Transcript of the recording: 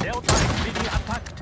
Delta is being attacked.